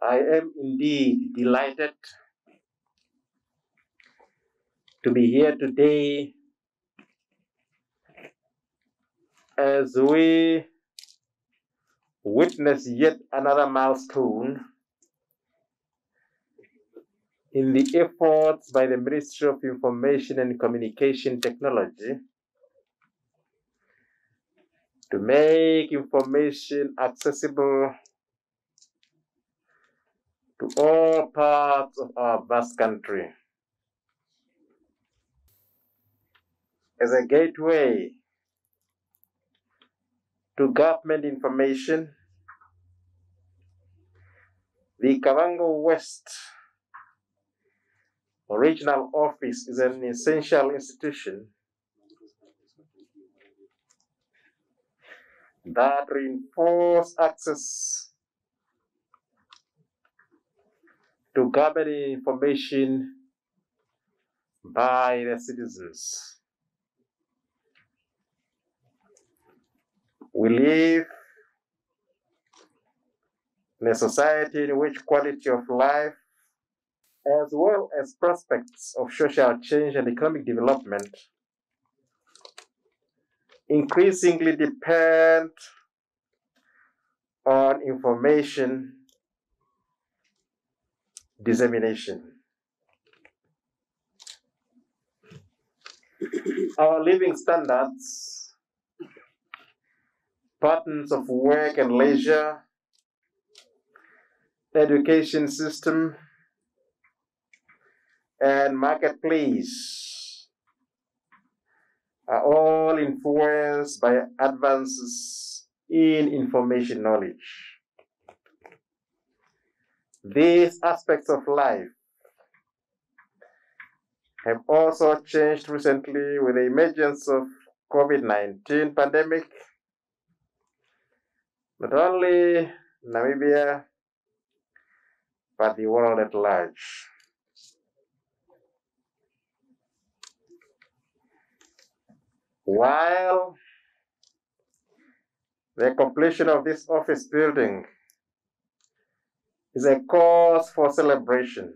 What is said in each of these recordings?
I am indeed delighted to be here today as we witness yet another milestone in the efforts by the Ministry of Information and Communication Technology to make information accessible all parts of our vast country. As a gateway to government information, the Kavango West Regional Office is an essential institution that reinforce access to gather information by the citizens. We live in a society in which quality of life, as well as prospects of social change and economic development, increasingly depend on information dissemination. Our living standards, patterns of work and leisure, education system, and marketplace are all influenced by advances in information knowledge. These aspects of life have also changed recently with the emergence of COVID-19 pandemic. Not only Namibia, but the world at large. While the completion of this office building is a cause for celebration,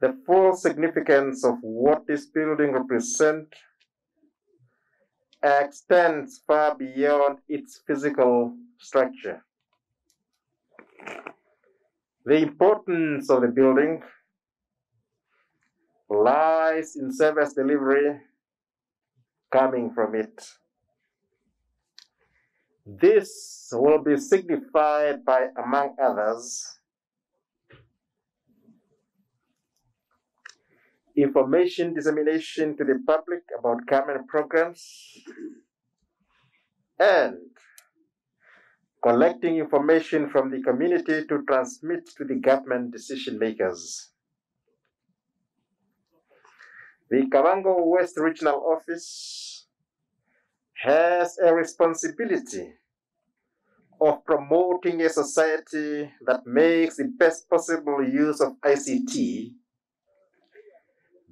the full significance of what this building represents extends far beyond its physical structure. The importance of the building lies in service delivery coming from it. This will be signified by, among others, information dissemination to the public about government programs and collecting information from the community to transmit to the government decision makers. The Kavango West Regional Office has a responsibility of promoting a society that makes the best possible use of ICT.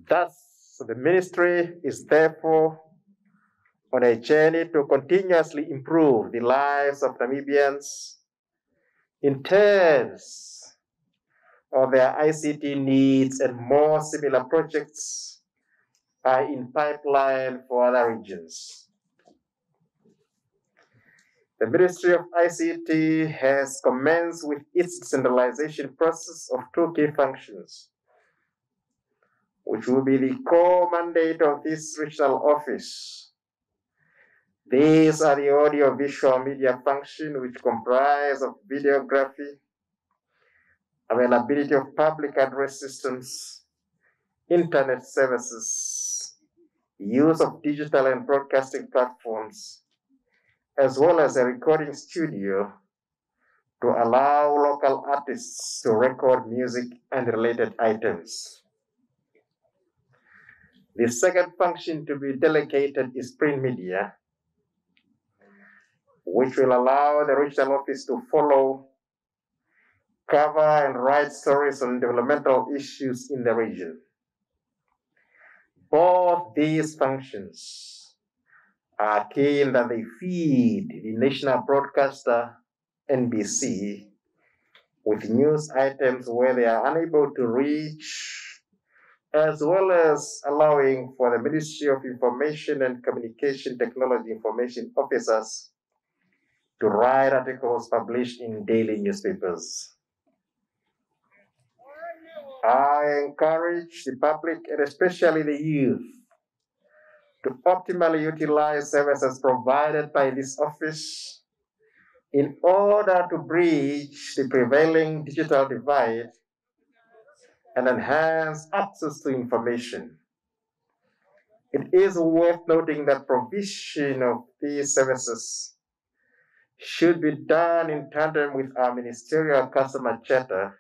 Thus, the ministry is therefore on a journey to continuously improve the lives of Namibians in terms of their ICT needs and more similar projects are in pipeline for other regions. The Ministry of ICT has commenced with its decentralization process of two key functions, which will be the core mandate of this regional office. These are the audio-visual media function, which comprise of videography, availability of public address systems, internet services, use of digital and broadcasting platforms, as well as a recording studio to allow local artists to record music and related items. The second function to be delegated is print media, which will allow the regional office to follow, cover, and write stories on developmental issues in the region. Both these functions key that they feed the national broadcaster NBC with news items where they are unable to reach, as well as allowing for the Ministry of Information and Communication Technology Information Officers to write articles published in daily newspapers. I encourage the public and especially the youth to optimally utilize services provided by this office in order to bridge the prevailing digital divide and enhance access to information. It is worth noting that provision of these services should be done in tandem with our ministerial customer charter,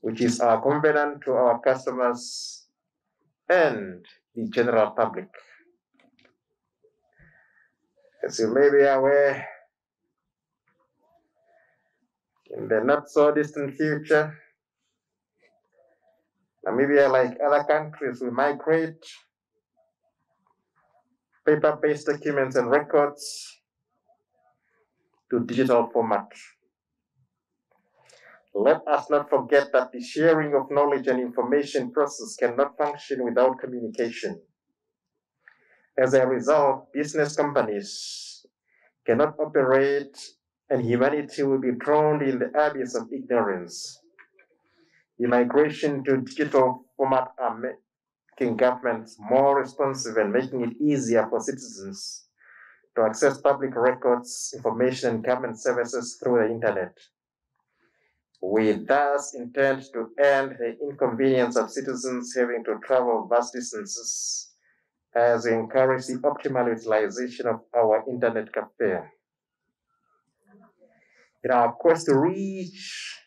which is our covenant to our customers and the general public. As you may be aware, in the not so distant future, Namibia, like other countries, will migrate paper based documents and records to digital format. Let us not forget that the sharing of knowledge and information process cannot function without communication. As a result, business companies cannot operate and humanity will be drowned in the abyss of ignorance. The migration to digital format are making governments more responsive and making it easier for citizens to access public records, information, and government services through the internet. We thus intend to end the inconvenience of citizens having to travel vast distances as we encourage the optimal utilization of our internet cafe. In our quest to reach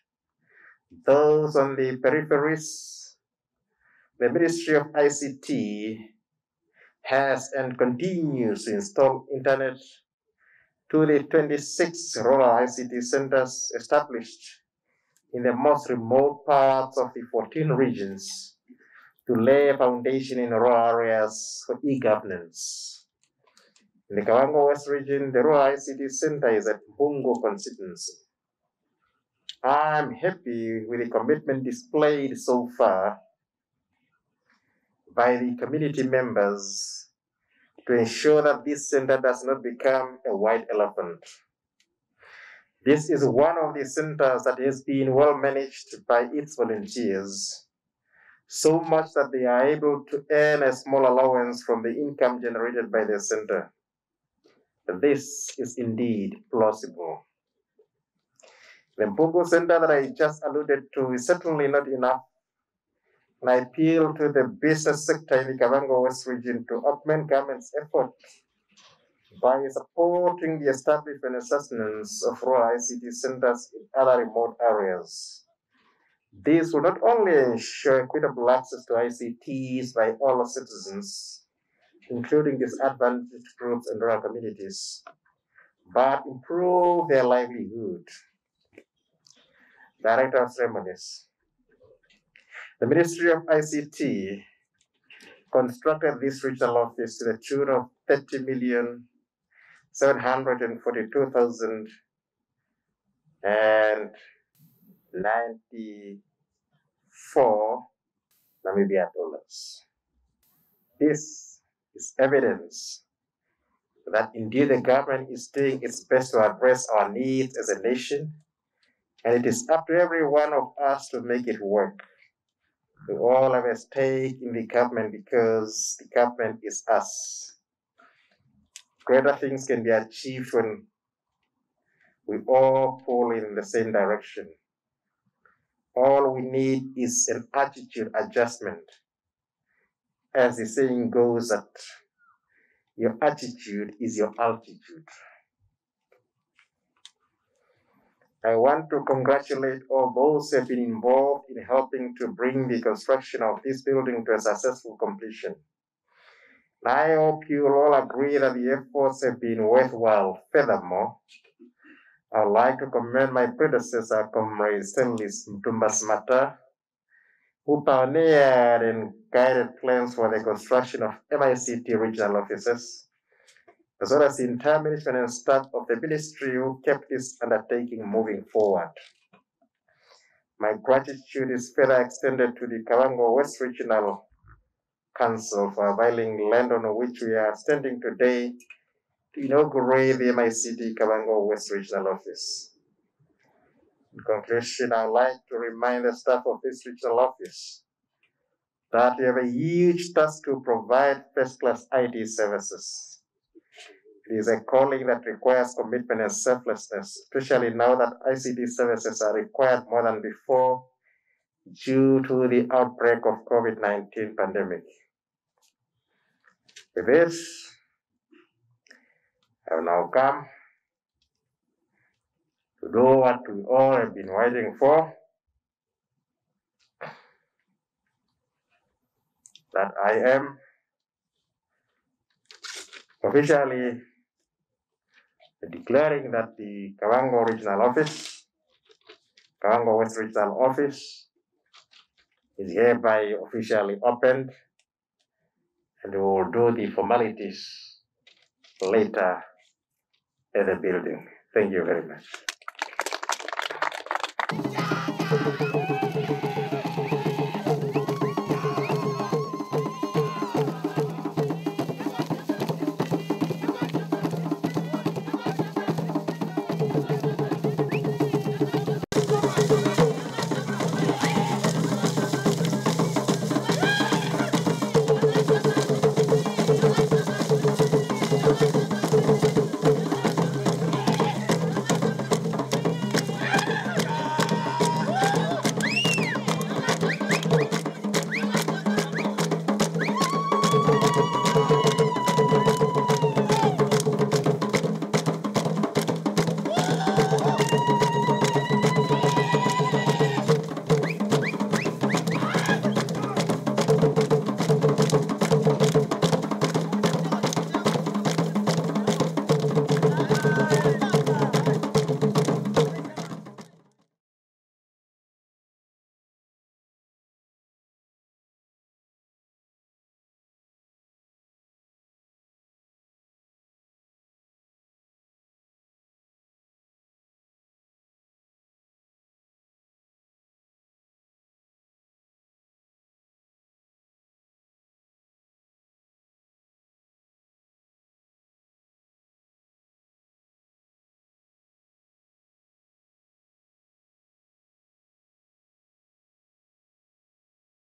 those on the peripheries, the Ministry of ICT has and continues to install internet to the 26 rural ICT centers established in the most remote parts of the 14 regions to lay a foundation in rural areas for e-governance. In the Kavango West region, the rural ICT center is at Mpungu constituency. I'm happy with the commitment displayed so far by the community members to ensure that this center does not become a white elephant. This is one of the centers that has been well managed by its volunteers, so much that they are able to earn a small allowance from the income generated by the center. This is indeed plausible. The Mpungu Center that I just alluded to is certainly not enough. And I appeal to the business sector in the Kavango West region to augment government's effort by supporting the establishment and sustenance of rural ICT centers in other remote areas. This will not only ensure equitable access to ICTs by all citizens, including disadvantaged groups and rural communities, but improve their livelihood. Director of Ceremonies. The Ministry of ICT constructed this regional office to the tune of 30 million 742,094 Namibia dollars. This is evidence that indeed the government is doing its best to address our needs as a nation, and it is up to every one of us to make it work. We all have a stake in the government because the government is us greater things can be achieved when we all pull in the same direction. All we need is an attitude adjustment. As the saying goes that your attitude is your altitude. I want to congratulate all those who have been involved in helping to bring the construction of this building to a successful completion. I hope you'll all agree that the efforts have been worthwhile. Furthermore, I'd like to commend my predecessor, Comrade Stanley Mtumba who pioneered and guided plans for the construction of MICT regional offices, as well as the entire management and staff of the ministry who kept this undertaking moving forward. My gratitude is further extended to the Kavango West Regional Council uh, for availing land on which we are standing today to inaugurate the MICT Kavango West Regional Office. In conclusion, I'd like to remind the staff of this regional office that we have a huge task to provide first-class IT services. It is a calling that requires commitment and selflessness, especially now that ICT services are required more than before due to the outbreak of COVID-19 pandemic. This, I have now come to do what we all have been waiting for. That I am officially declaring that the Kavango Regional Office, Kavango West Regional Office, is hereby officially opened and we will do the formalities later at the building. Thank you very much.